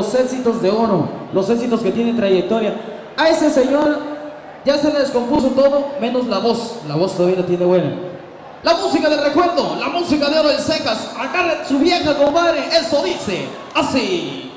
los éxitos de oro, los éxitos que tienen trayectoria. A ese señor ya se le descompuso todo, menos la voz. La voz todavía la tiene buena. La música del recuerdo, la música de oro del secas. Agarren su vieja, compadre. Eso dice así.